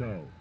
go.